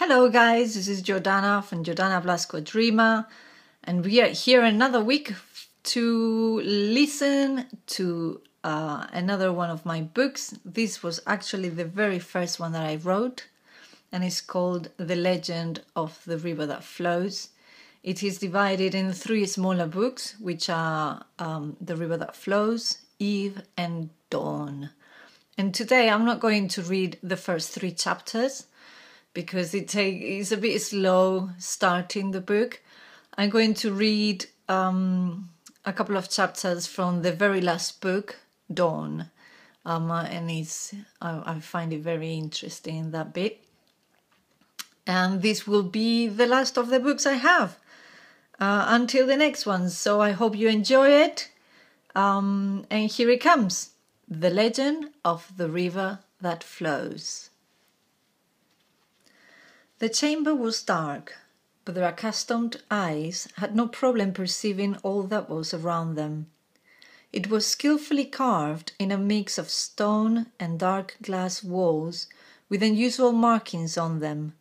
Hello, guys, this is Jordana from Jordana Blasco Dreamer, and we are here another week to listen to uh, another one of my books. This was actually the very first one that I wrote, and it's called The Legend of the River That Flows. It is divided in three smaller books, which are um, The River That Flows, Eve, and Dawn. And today I'm not going to read the first three chapters because it take, it's a bit slow starting the book. I'm going to read um, a couple of chapters from the very last book, Dawn, um, and it's I, I find it very interesting that bit. And this will be the last of the books I have uh, until the next one. So I hope you enjoy it. Um, and here it comes The Legend of the River That Flows. The chamber was dark, but their accustomed eyes had no problem perceiving all that was around them. It was skilfully carved in a mix of stone and dark glass walls with unusual markings on them.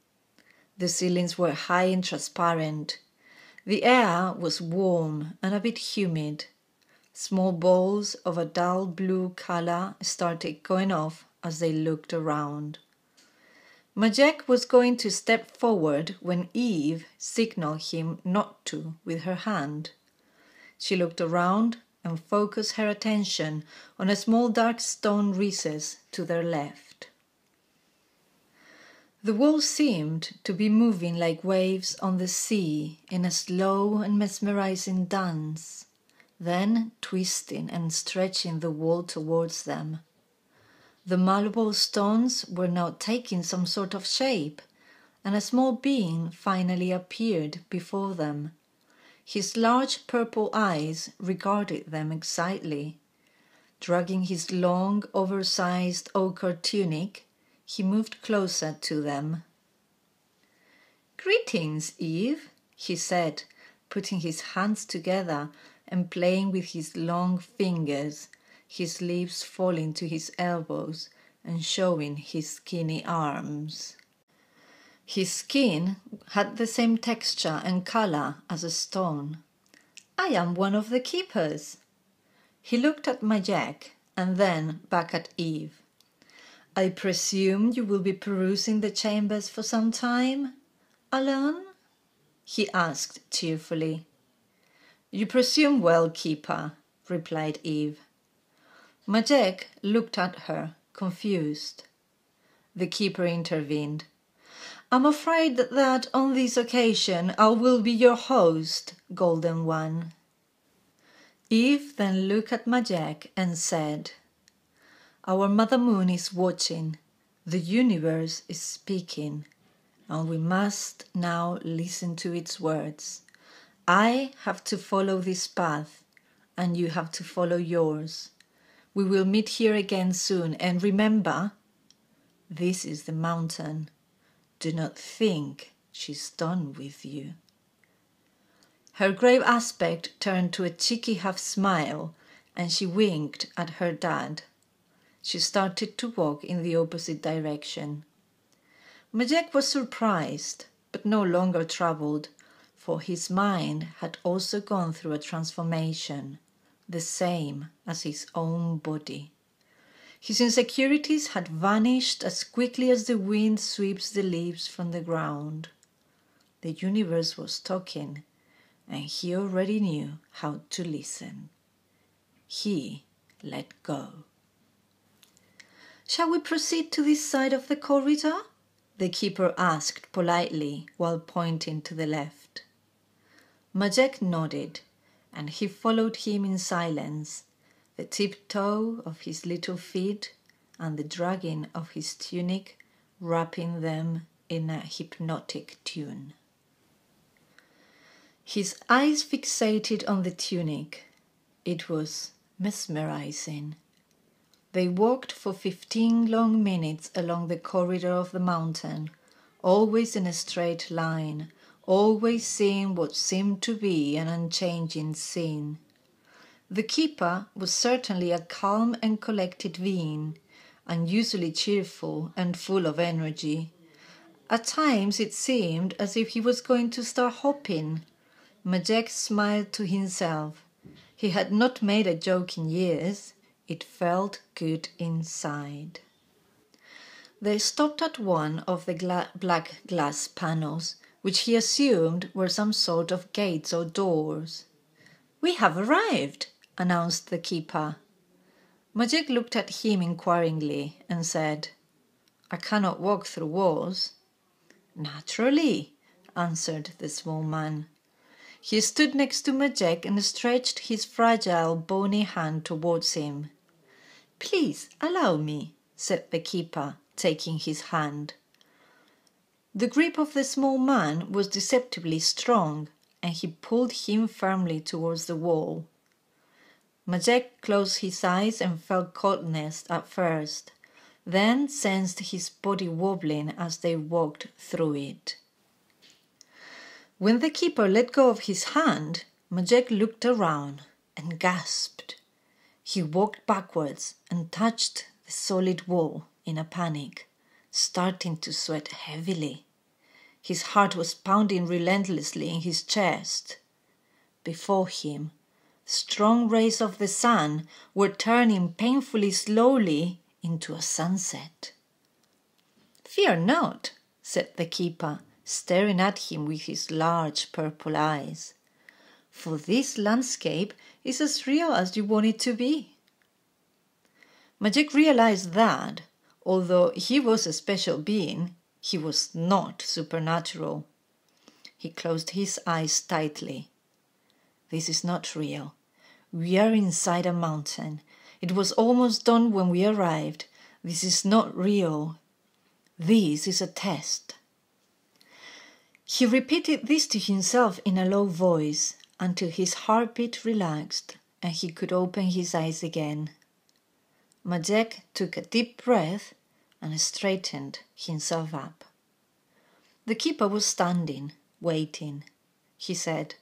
The ceilings were high and transparent. The air was warm and a bit humid. Small balls of a dull blue color started going off as they looked around. Majek was going to step forward when Eve signaled him not to with her hand. She looked around and focused her attention on a small dark stone recess to their left. The wall seemed to be moving like waves on the sea in a slow and mesmerizing dance, then twisting and stretching the wall towards them. The malleable stones were now taking some sort of shape, and a small being finally appeared before them. His large purple eyes regarded them excitedly. Dragging his long, oversized ochre tunic, he moved closer to them. Greetings, Eve, he said, putting his hands together and playing with his long fingers, his sleeves falling to his elbows and showing his skinny arms. His skin had the same texture and color as a stone. I am one of the keepers. He looked at Majek and then back at Eve. I presume you will be perusing the chambers for some time, alone? he asked cheerfully. You presume well, keeper, replied Eve. Majek looked at her, confused. The keeper intervened. I'm afraid that on this occasion I will be your host, Golden One. Eve then looked at Majek and said, our Mother Moon is watching, the universe is speaking, and we must now listen to its words. I have to follow this path, and you have to follow yours. We will meet here again soon, and remember, this is the mountain. Do not think she's done with you. Her grave aspect turned to a cheeky half smile, and she winked at her dad. She started to walk in the opposite direction. Majek was surprised, but no longer troubled, for his mind had also gone through a transformation, the same as his own body. His insecurities had vanished as quickly as the wind sweeps the leaves from the ground. The universe was talking, and he already knew how to listen. He let go. Shall we proceed to this side of the corridor? The keeper asked politely while pointing to the left. Majek nodded, and he followed him in silence, the tiptoe of his little feet and the dragging of his tunic wrapping them in a hypnotic tune. His eyes fixated on the tunic. It was mesmerizing. They walked for fifteen long minutes along the corridor of the mountain, always in a straight line, always seeing what seemed to be an unchanging scene. The keeper was certainly a calm and collected being, unusually cheerful and full of energy. At times it seemed as if he was going to start hopping. Majek smiled to himself. He had not made a joke in years. It felt good inside. They stopped at one of the gla- black glass panels, which he assumed were some sort of gates or doors. We have arrived, announced the keeper. Majek looked at him inquiringly and said, I cannot walk through walls. Naturally, answered the small man. He stood next to Majek and stretched his fragile, bony hand towards him. Please allow me, said the keeper, taking his hand. The grip of the small man was deceptively strong, and he pulled him firmly towards the wall. Majek closed his eyes and felt coldness at first, then sensed his body wobbling as they walked through it. When the keeper let go of his hand, Majek looked around and gasped. He walked backwards and touched the solid wall in a panic, starting to sweat heavily. His heart was pounding relentlessly in his chest. Before him, strong rays of the sun were turning painfully slowly into a sunset. Fear not, said the keeper, staring at him with his large purple eyes, for this landscape is as real as you want it to be. Majek realized that, although he was a special being, he was not supernatural. He closed his eyes tightly. This is not real. We are inside a mountain. It was almost dawn when we arrived. This is not real. This is a test. He repeated this to himself in a low voice until his heartbeat relaxed and he could open his eyes again. Majek took a deep breath and straightened himself up. The keeper was standing, waiting. He said,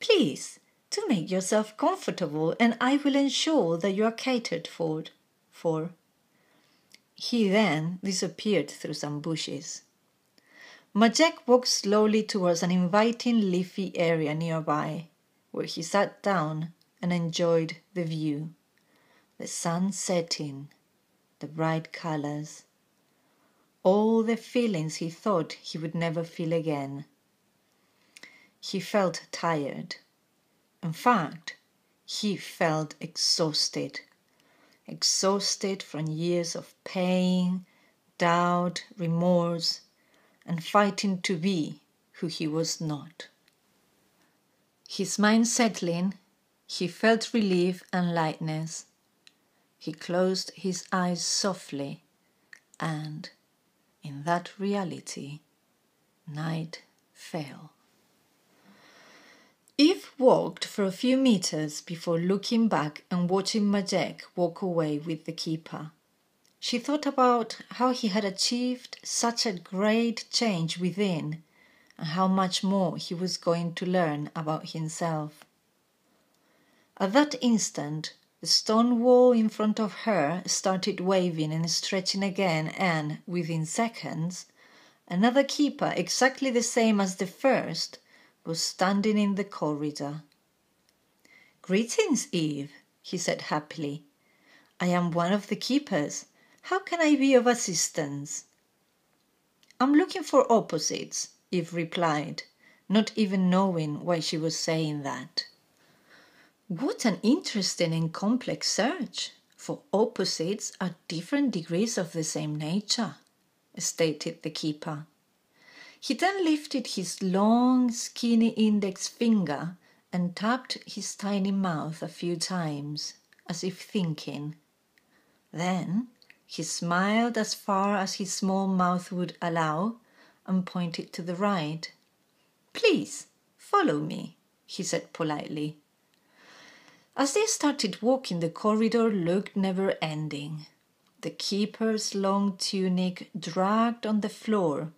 Please, do make yourself comfortable and I will ensure that you are catered for. for. He then disappeared through some bushes. Majek walked slowly towards an inviting leafy area nearby, where he sat down and enjoyed the view. The sun setting, the bright colors, all the feelings he thought he would never feel again. He felt tired. In fact, he felt exhausted. Exhausted from years of pain, doubt, remorse, and fighting to be who he was not. His mind settling, he felt relief and lightness. He closed his eyes softly, and in that reality, night fell. Eve walked for a few meters before looking back and watching Majek walk away with the keeper. She thought about how he had achieved such a great change within and how much more he was going to learn about himself. At that instant, the stone wall in front of her started waving and stretching again, and within seconds, another keeper, exactly the same as the first, was standing in the corridor. Greetings, Eve, he said happily. I am one of the keepers how can I be of assistance? I'm looking for opposites, Eve replied, not even knowing why she was saying that. What an interesting and complex search, for opposites are different degrees of the same nature, stated the keeper. He then lifted his long, skinny index finger and tapped his tiny mouth a few times, as if thinking. Then he smiled as far as his small mouth would allow and pointed to the right. Please, follow me, he said politely. As they started walking, the corridor looked never ending. The keeper's long tunic dragged on the floor,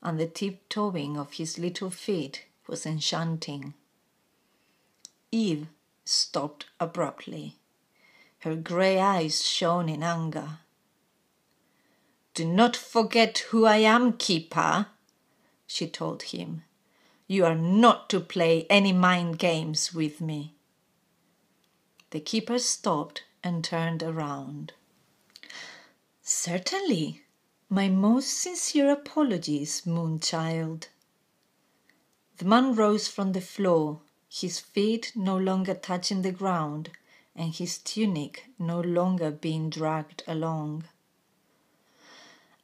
and the tiptoeing of his little feet was enchanting. Eve stopped abruptly. Her grey eyes shone in anger. Do not forget who I am, keeper, she told him. You are not to play any mind games with me. The keeper stopped and turned around. Certainly. My most sincere apologies, Moonchild. The man rose from the floor, his feet no longer touching the ground, and his tunic no longer being dragged along.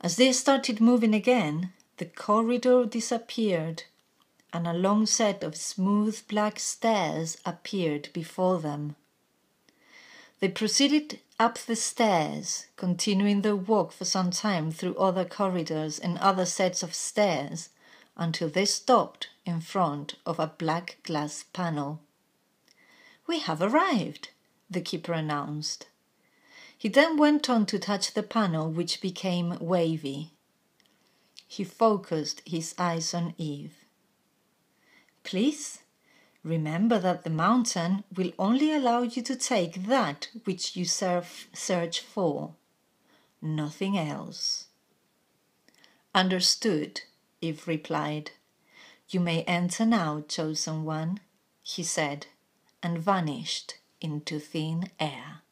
As they started moving again, the corridor disappeared, and a long set of smooth black stairs appeared before them. They proceeded up the stairs, continuing their walk for some time through other corridors and other sets of stairs until they stopped in front of a black glass panel. We have arrived, the keeper announced. He then went on to touch the panel, which became wavy. He focused his eyes on Eve. Please remember that the mountain will only allow you to take that which you search for, nothing else. Understood, Eve replied. You may enter now, chosen one, he said, and vanished into thin air.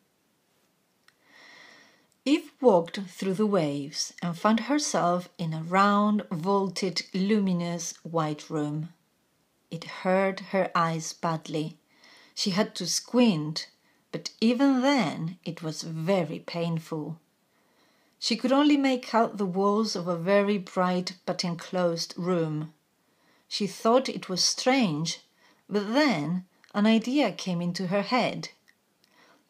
Eve walked through the waves and found herself in a round, vaulted, luminous white room. It hurt her eyes badly. She had to squint, but even then it was very painful. She could only make out the walls of a very bright but enclosed room. She thought it was strange, but then an idea came into her head.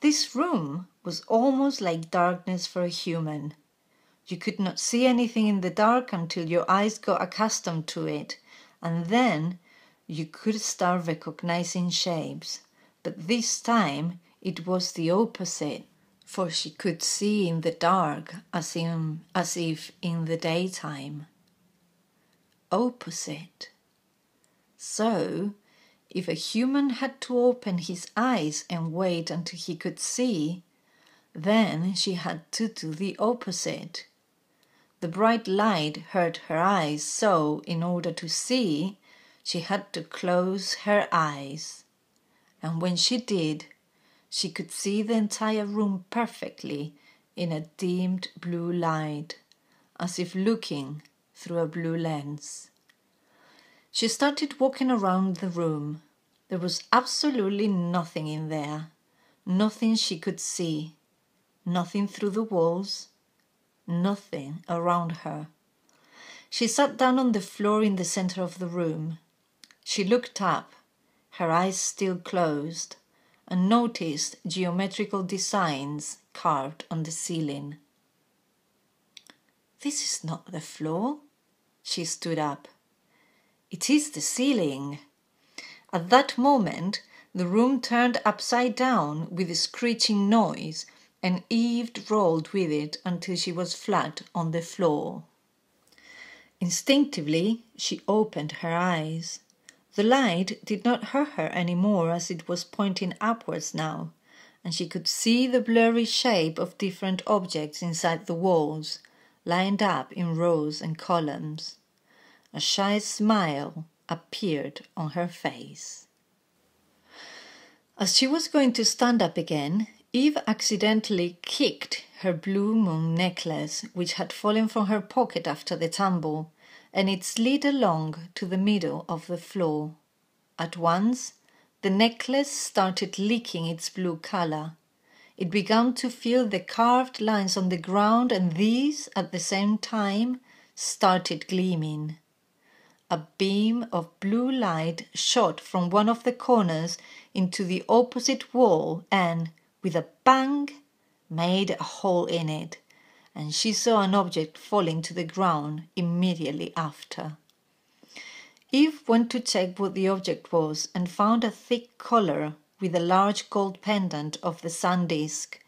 This room was almost like darkness for a human. You could not see anything in the dark until your eyes got accustomed to it, and then you could start recognizing shapes. But this time it was the opposite, for she could see in the dark as, in, as if in the daytime. Opposite. So, if a human had to open his eyes and wait until he could see, then she had to do the opposite. The bright light hurt her eyes, so, in order to see, she had to close her eyes. And when she did, she could see the entire room perfectly in a dimmed blue light, as if looking through a blue lens. She started walking around the room. There was absolutely nothing in there, nothing she could see nothing through the walls, nothing around her. She sat down on the floor in the center of the room. She looked up, her eyes still closed, and noticed geometrical designs carved on the ceiling. This is not the floor. She stood up. It is the ceiling. At that moment, the room turned upside down with a screeching noise and Eve rolled with it until she was flat on the floor. Instinctively, she opened her eyes. The light did not hurt her any more as it was pointing upwards now, and she could see the blurry shape of different objects inside the walls, lined up in rows and columns. A shy smile appeared on her face. As she was going to stand up again, Eve accidentally kicked her blue moon necklace, which had fallen from her pocket after the tumble, and it slid along to the middle of the floor. At once, the necklace started leaking its blue color. It began to feel the carved lines on the ground, and these, at the same time, started gleaming. A beam of blue light shot from one of the corners into the opposite wall and, with a bang, made a hole in it, and she saw an object falling to the ground immediately after. Eve went to check what the object was and found a thick collar with a large gold pendant of the sun disk,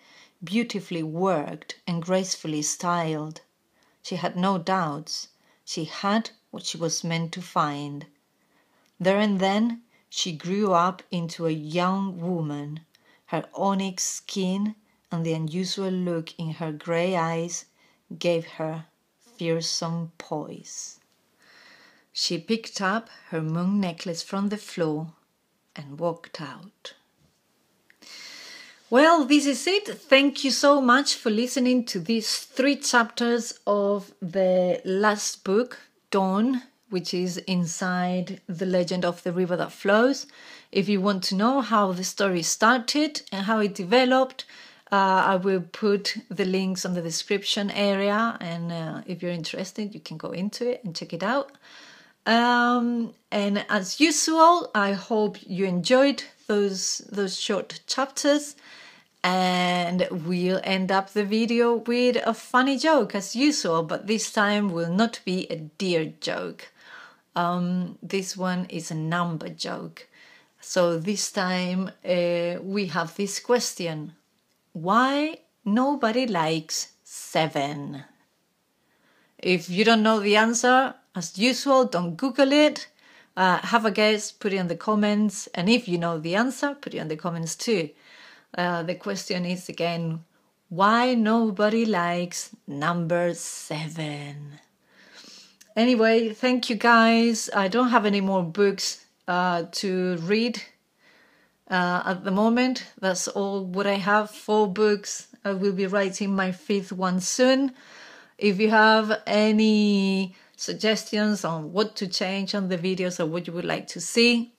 beautifully worked and gracefully styled. She had no doubts. She had what she was meant to find. There and then she grew up into a young woman her onyx skin and the unusual look in her grey eyes gave her fearsome poise. She picked up her moon necklace from the floor and walked out. Well, this is it. Thank you so much for listening to these three chapters of the last book, Dawn, which is inside the legend of the river that flows. If you want to know how the story started and how it developed, uh, I will put the links on the description area, and uh, if you're interested, you can go into it and check it out. Um, and as usual, I hope you enjoyed those those short chapters and we'll end up the video with a funny joke as usual, but this time will not be a deer joke. Um, this one is a number joke. So this time uh, we have this question Why nobody likes seven? If you don't know the answer, as usual, don't Google it. Uh, have a guess, put it in the comments, and if you know the answer, put it in the comments too. Uh, the question is again why nobody likes number seven. Anyway, thank you guys. I don't have any more books uh, to read uh, at the moment. That's all what I have. Four books. I will be writing my fifth one soon. If you have any suggestions on what to change on the videos or what you would like to see,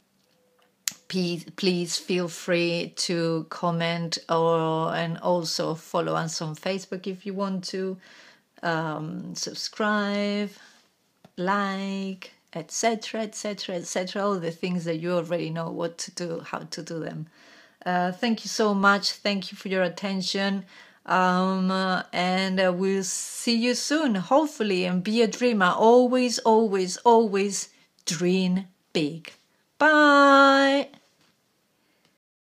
please, please feel free to comment or and also follow us on Facebook if you want to. Um, subscribe, like, etc., etc., etc. All the things that you already know what to do, how to do them. Uh, thank you so much. Thank you for your attention. Um, uh, and uh, we'll see you soon, hopefully. And be a dreamer. Always, always, always dream big. Bye.